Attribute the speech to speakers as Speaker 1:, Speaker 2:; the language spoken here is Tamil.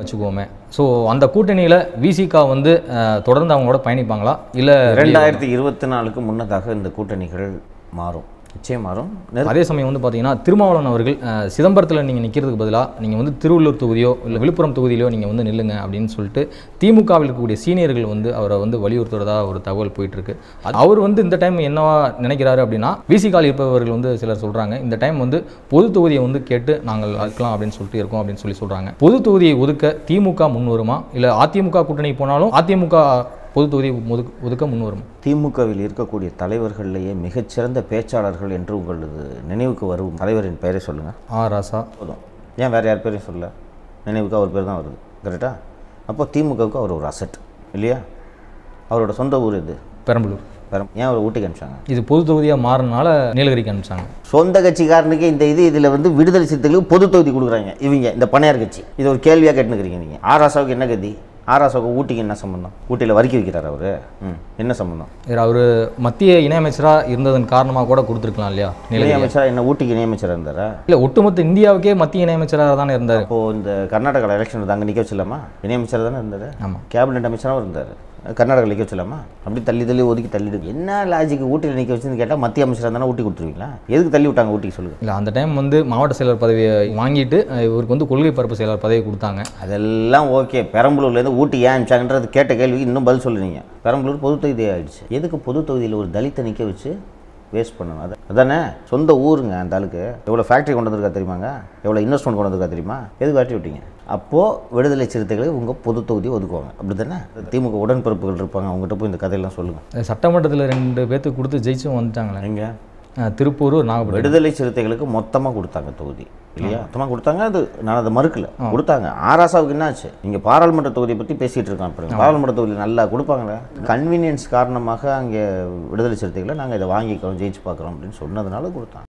Speaker 1: வச்சுக்குவோமே. ஸோ அந்த கூட்டணியில் விசிகா வந்து தொடர்ந்து அவங்களோட பயணிப்பாங்களா? இல்லை
Speaker 2: ரெண்டாயிரத்தி இருபத்தி நாலுக்கு முன்னதாக இந்த கூட்டணிகள் மாறும். நிச்சயம் வரும்
Speaker 1: அதே சமயம் வந்து பார்த்தீங்கன்னா திருமாவளவன் அவர்கள் சிதம்பரத்தில் நீங்கள் நிற்கிறதுக்கு பதிலாக நீங்கள் வந்து திருவள்ளூர் தொகுதியோ இல்லை விழுப்புரம் தொகுதியிலோ நீங்கள் வந்து நில்லுங்க அப்படின்னு சொல்லிட்டு திமுகவில் இருக்கக்கூடிய சீனியர்கள் வந்து அவரை வந்து வலியுறுத்துறதா ஒரு தகவல் போயிட்டுருக்கு. அது- அவர் வந்து இந்த டைம் என்னவா நினைக்கிறாரு அப்படின்னா விசிகால் இருப்பவர்கள் வந்து சிலர் சொல்கிறாங்க இந்த டைம் வந்து பொது தொகுதியை வந்து கேட்டு நாங்கள் இருக்கலாம் அப்படின்னு சொல்லிட்டு இருக்கோம் அப்படின்னு சொல்லி சொல்கிறாங்க பொது தொகுதியை ஒதுக்க திமுக முன் வருமா இல்லை அதிமுக கூட்டணி போனாலும் அதிமுக பொது தொகுதியை ஒதுக்க ஒதுக்க முன் வருமா
Speaker 2: திமுகவில் இருக்கக்கூடிய தலைவர்களிலேயே மிகச்சிறந்த பேச்சாளர்கள் என்று உங்களது நினைவுக்கு வரும் தலைவரின் பெயரை சொல்லுங்கள்
Speaker 1: ஆ ராசா.
Speaker 2: போதும். ஏன் வேறு யார் பேரையும் சொல்ல நினைவுக்கு அவர் பேர் தான் வருது. கரெக்டா? அப்போ திமுகவுக்கு அவர் ஒரு அசட் இல்லையா? அவரோட சொந்த ஊர் இது
Speaker 1: பெரம்பலூர்.
Speaker 2: வேற ஏன் அவர் ஊட்டிக்கு அனுப்பிச்சாங்க?
Speaker 1: இது பொது தொகுதியாக மாறினால நீலகிரிக்கு அனுப்பிச்சாங்க.
Speaker 2: சொந்த கட்சிக்காரனுக்கு இந்த இது இதில் வந்து விடுதலை சிறுத்தைகளுக்கு பொது தொகுதி கொடுக்குறாங்க. இவங்க இந்த பணியார் கட்சி. இது ஒரு கேள்வியாக கேட்டுனுக்கிறீங்க நீங்கள் ஆராசாவுக்கு என்ன கதி? ஆராசாவுக்கு ஊட்டிக்கு என்ன சம்பந்தம்? ஊட்டியில் வரிக்கி வைக்கிறார் அவர். என்ன சம்பந்தம்?
Speaker 1: அவர் மத்திய இணையமைச்சராக இருந்ததன் காரணமாக கூட கொடுத்துருக்கலாம் இல்லையா?
Speaker 2: இணையமைச்சராக என்ன ஊட்டிக்கு இணையமைச்சராக இருந்தாரா?
Speaker 1: இல்லை ஒட்டுமொத்த இந்தியாவுக்கே மத்திய இணையமைச்சராக தானே இருந்தார்.
Speaker 2: அப்போது இந்த கர்நாடகா எலெக்ஷன் அங்கே நிற்க வச்சிடலாமா? இணையமைச்சர் தானே இருந்தார்?
Speaker 1: ஆமாம்
Speaker 2: கேபினெட் அமைச்சராகவும் இருந்தார். கர்நாடகா நிற்க வச்சலாமா அப்படி தள்ளி தள்ளி ஒதுக்கி தள்ளிடு. என்ன லாஜிக் ஊட்டியில் நிற்க வச்சுன்னு கேட்டால் மத்திய அமைச்சராக இருந்தானே ஊட்டி கொடுத்துருவீங்களா? எதுக்கு தள்ளி விட்டாங்க ஊட்டிக்கு சொல்லுங்கள்
Speaker 1: இல்லை அந்த டைம் வந்து மாவட்ட செயலர் பதவியை வாங்கிட்டு இவருக்கு வந்து கொள்கை பரப்பு செயலர் பதவி கொடுத்தாங்க.
Speaker 2: அதெல்லாம் ஓகே பெரம்பலூர்லேருந்து ஊட்டி ஏன் அனுப்பிச்சாங்கன்றது கேட்ட கேள்விக்கு இன்னும் பதில் சொல்லுறீங்க. பெரம்பலூர் பொது தொகுதி ஆயிடுச்சு எதுக்கு பொது தொகுதியில் ஒரு தலித்தை நிற்க வச்சு வேஸ்ட் பண்ணணும். அது அதானே? சொந்த ஊருங்க அந்த ஆளுக்கு. எவ்வளோ ஃபேக்ட்ரி கொண்டு வந்திருக்கா தெரியுமாங்க? எவ்வளோ இன்வெஸ்ட்மெண்ட் கொண்டு வந்திருக்கா தெரியுமா? எதுக்கு வேட்டி விட்டீங்க? அப்போது விடுதலை சிறுத்தைகளை உங்கள் பொது தொகுதி ஒதுக்குவாங்க. அப்படி தானே திமுக உடன்பிறப்புகள் இருப்பாங்க. அவங்ககிட்ட போய் இந்த கதையெல்லாம் சொல்லுங்கள்
Speaker 1: சட்டமன்றத்தில் ரெண்டு பேர்த்துக்கு கொடுத்து ஜெயிச்சும் வந்துட்டாங்களே.
Speaker 2: எங்கே?
Speaker 1: திருப்பூர் நாகப்பட்டினம்.
Speaker 2: விடுதலை சிறுத்தைகளுக்கு மொத்தமாக கொடுத்தாங்க தொகுதி இல்லையா? மொத்தமாக கொடுத்தாங்க அது நான் அதை மறுக்கல. கொடுத்தாங்க. ஆராசாவுக்கு என்னாச்சு? இங்கே பாராளுமன்ற தொகுதியை பற்றி பேசிகிட்டு இருக்கோம் அப்புறம் பாராளுமன்ற தொகுதி நல்லா கொடுப்பாங்களே? கன்வீனியன்ஸ் காரணமாக அங்கே விடுதலை சிறுத்தைகளை நாங்கள் இதை வாங்கிக்கிறோம் ஜெயிச்சு பார்க்குறோம் அப்படின்னு சொன்னதுனால கொடுத்தாங்க.